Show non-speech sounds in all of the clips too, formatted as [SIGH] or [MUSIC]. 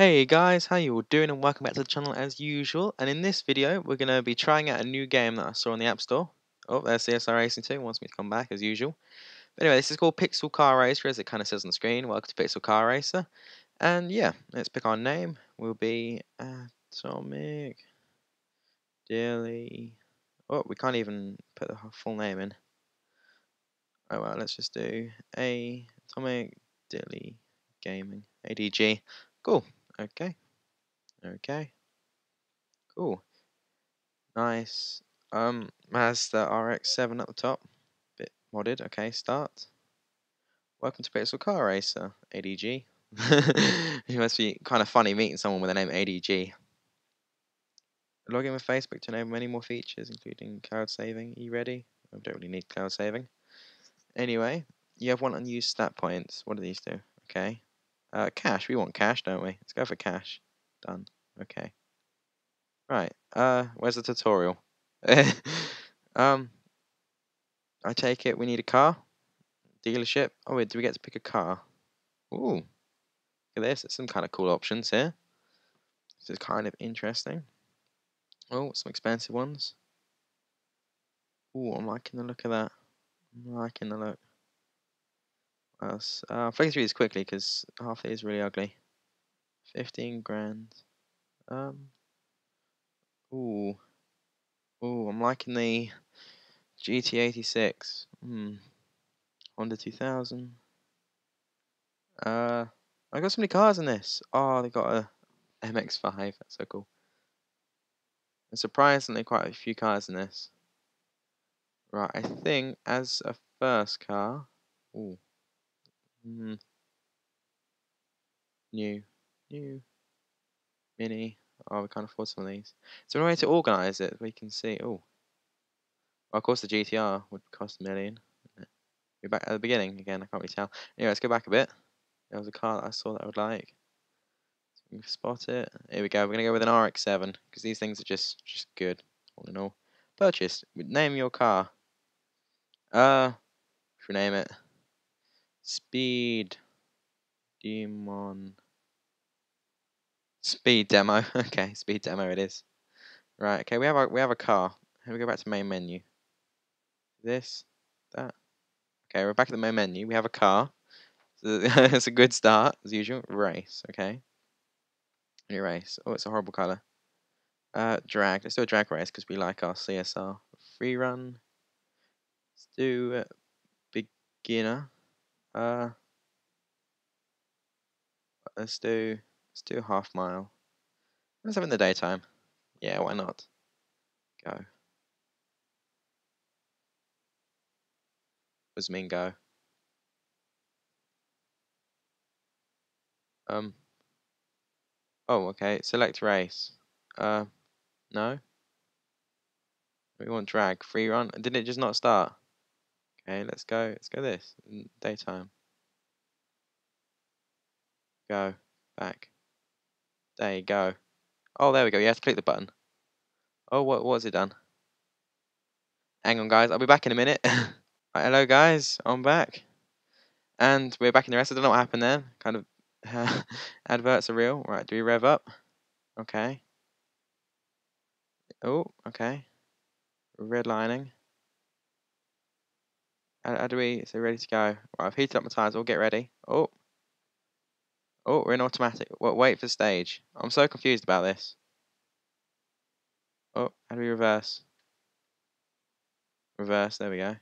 Hey guys, how you all doing and welcome back to the channel as usual. And in this video, we're going to be trying out a new game that I saw on the App Store. Oh, there's CSR Racing 2, wants me to come back as usual. But anyway, this is called Pixel Car Racer, as it kind of says on the screen. Welcome to Pixel Car Racer. And yeah, let's pick our name. We'll be Atomic Dilly. Oh, we can't even put the full name in. Oh well, let's just do A Atomic Dilly Gaming ADG. Cool. Okay. Okay. Cool. Nice. Um, Mazda RX-7 at the top. Bit modded. Okay, start. Welcome to Pixel Car Racer, ADG. it [LAUGHS] must be kind of funny meeting someone with the name ADG. Log in with Facebook to enable many more features, including cloud saving. Are you ready? I don't really need cloud saving. Anyway, you have one unused stat points. What do these do? Okay. Uh, cash. We want cash, don't we? Let's go for cash. Done. Okay. Right. Uh, where's the tutorial? [LAUGHS] um, I take it we need a car. Dealership. Oh wait, do we get to pick a car? Ooh. Look at this. There's some kind of cool options here. This is kind of interesting. Oh, some expensive ones. Ooh, I'm liking the look of that. I'm liking the look else? Uh, I'm flicking through these quickly because half it is really ugly. 15 grand. Um. Ooh. Ooh, I'm liking the GT86. Hmm. Honda 2000. Uh, I got so many cars in this. Oh, they got a MX-5. That's so cool. And surprisingly, quite a few cars in this. Right, I think as a first car. Ooh. Mm. New. New. Mini. Oh, we can't afford some of these. Is there a way to organise it? We can see. Oh. Well, of course, the GTR would cost a million. We're back at the beginning again. I can't really tell. Anyway, let's go back a bit. There was a car that I saw that I would like. So we can spot it. Here we go. We're gonna go with an RX-7 because these things are just just good all in all. Purchased. Name your car. Uh, should we name it? Speed demon. Speed demo. [LAUGHS] okay, speed demo it is. Right. Okay, we have a we have a car. Here we go back to main menu. This, that. Okay, we're back at the main menu. We have a car. So [LAUGHS] it's a good start as usual. Race. Okay. New race. Oh, it's a horrible color. Uh, drag. Let's do a drag race because we like our CSR. Free run. Let's do beginner. Uh, let's do let's do half mile. Let's have it in the daytime. Yeah, why not? Go. Was does mean go? Um. Oh, okay. Select race. Uh, no. We want drag. Free run. Did it just not start? Okay, let's go. Let's go this. Daytime. Go. Back. There you go. Oh, there we go. You have to click the button. Oh, what, has it done? Hang on, guys. I'll be back in a minute. [LAUGHS] right, hello, guys. I'm back. And we're back in the rest. I don't know what happened there. Kind of [LAUGHS] adverts are real. Right, do we rev up? Okay. Oh, okay. Redlining. How, how do we, so ready to go. Right, I've heated up my tyres, we'll get ready. Oh. Oh, we're in automatic. Well, wait for stage. I'm so confused about this. Oh, how do we reverse? Reverse, there we go.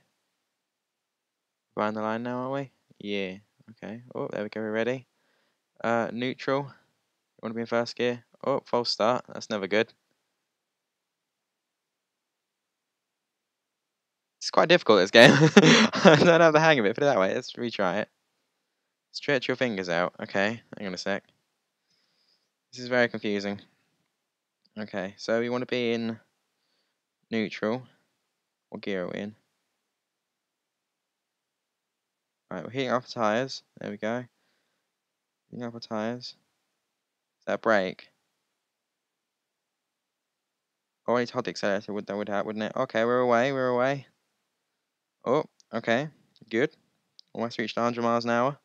Behind the line now, aren't we? Yeah, okay. Oh, there we go, we're ready. Uh, neutral. You want to be in first gear? Oh, false start. That's never good. It's quite difficult, this game. [LAUGHS] I don't have the hang of it, put it that way. Let's retry it. Stretch your fingers out. Okay, hang on a sec. This is very confusing. Okay, so we want to be in neutral. What gear are we in? Right, we're heating up the tyres. There we go. Heating up the tyres. Is that brake? Oh, I to hold the accelerator. Would that would help, wouldn't it? Okay, we're away. We're away. Oh, okay, good. Almost reached 100 miles an hour.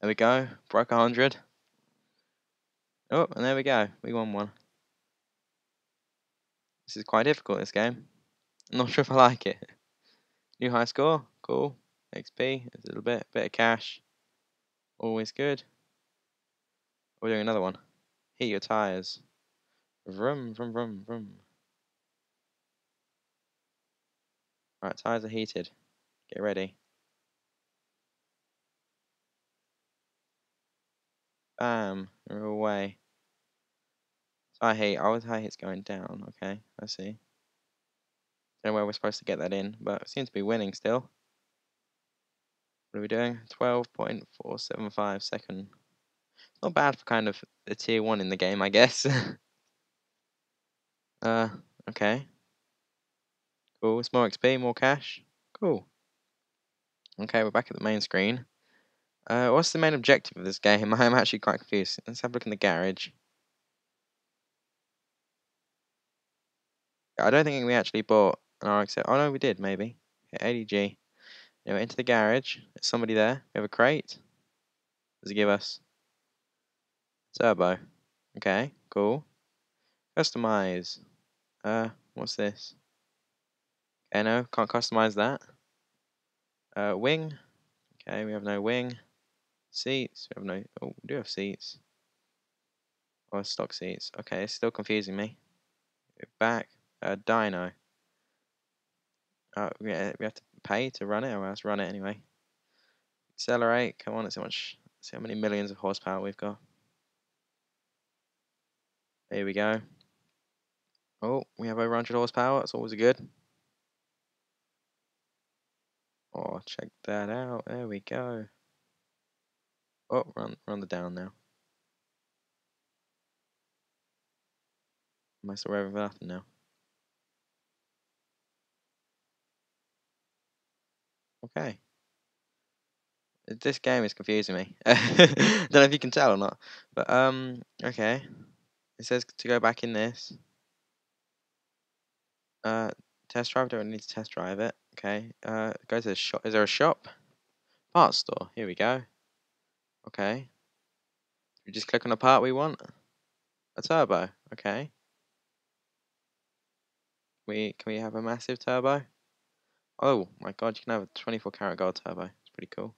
There we go, broke 100. Oh, and there we go. We won one. This is quite difficult, this game. I'm [LAUGHS] not sure if I like it. New high score. Cool. XP. A little bit. Bit of cash. Always good. Oh, we're doing another one. Heat your tires. Vroom, vroom, vroom, vroom. Right, tires are heated. Get ready. Bam. We're away. Tire heat. Oh, tire heat's going down. Okay, I see. Don't know where we're supposed to get that in, but it seems to be winning still. What are we doing? 12.475 second. Not bad for kind of a tier 1 in the game, I guess. [LAUGHS] uh, okay. Cool, it's more XP, more cash. Cool. Okay, we're back at the main screen. Uh, what's the main objective of this game? [LAUGHS] I'm actually quite confused. Let's have a look in the garage. I don't think we actually bought an RX. Oh no, we did maybe. ADG. Anyway, into the garage. There's somebody there. We have a crate. Does it give us? Turbo. Okay, cool. Customize. Uh, what's this? No, can't customize that. Uh, wing. Okay, we have no wing. Seats. We have no. Oh, we do have seats. Oh, stock seats. Okay, it's still confusing me. Back. Uh, dyno. Uh, we, have to pay to run it, or else run it anyway. Accelerate. Come on, it's how much. See how many millions of horsepower we've got. There we go. Oh, we have over 100 horsepower. That's always good. Oh, check that out. There we go. Oh, run, run the down now. Am I still nothing now? Okay. This game is confusing me. [LAUGHS] Don't know if you can tell or not. But, um, okay. It says to go back in this. Uh, test drive, don't need to test drive it. Okay, uh, go to the shop. Is there a shop? Parts store. Here we go. Okay. We just click on the part we want. A turbo. Okay. We can we have a massive turbo? Oh my god, you can have a 24 karat gold turbo. It's pretty cool.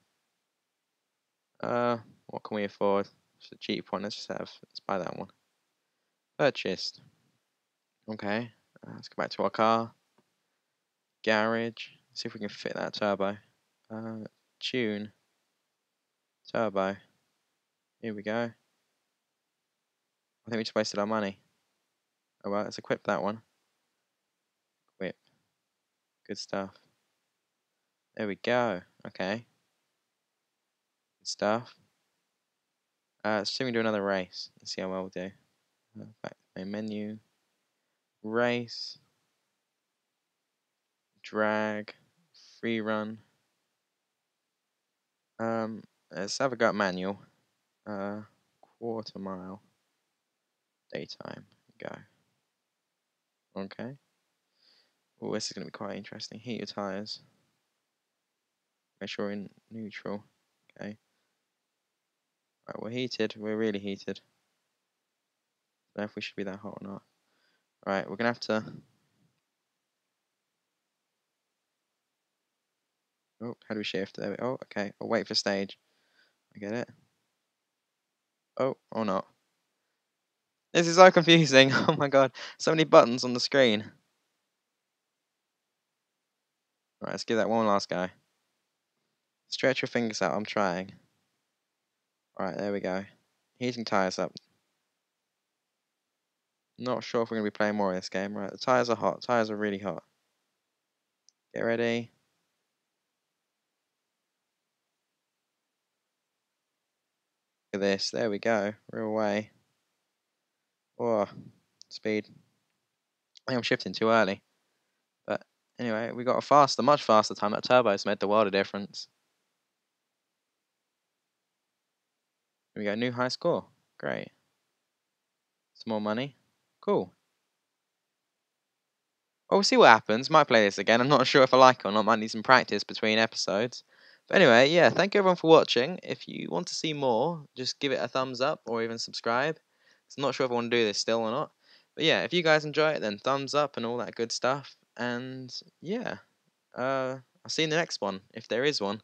Uh, what can we afford? It's a cheap one. Let's just have. Let's buy that one. Purchased. Okay. Uh, let's go back to our car. Garage. See if we can fit that turbo. Uh, tune. Turbo. Here we go. I think we just wasted our money. Oh well, let's equip that one. Equip. Good stuff. There we go. Okay. Good stuff. Uh, let's see if we do another race. Let's see how well we do. Uh, back to my menu. Race. Drag. Free run. Um, let's have a go at manual. Uh, quarter mile. Daytime. Go. Okay. Oh, this is going to be quite interesting. Heat your tires. Make sure in neutral. Okay. Right, we're heated. We're really heated. I Don't know if we should be that hot or not. Right, we're going to have to... Oh, how do we shift? There we Oh, okay. I'll wait for stage. I get it. Oh, or not. This is so confusing. [LAUGHS] Oh my god. So many buttons on the screen. Right, let's give that one last guy. Stretch your fingers out. I'm trying. Alright, there we go. Heating tires up. Not sure if we're going to be playing more of this game. Right, the tires are hot. Tires are really hot. Get ready. At this. There we go. We're away. Oh, speed. I think I'm shifting too early. But anyway, we got a faster, much faster time. That turbo's made the world a difference. We got a new high score. Great. Some more money. Cool. Well, we'll see what happens. Might play this again. I'm not sure if I like it or not. Might need some practice between episodes. But anyway, yeah, thank you everyone for watching. If you want to see more, just give it a thumbs up or even subscribe. I'm not sure if I want to do this still or not. But yeah, if you guys enjoy it, then thumbs up and all that good stuff. And yeah, uh, I'll see you in the next one if there is one.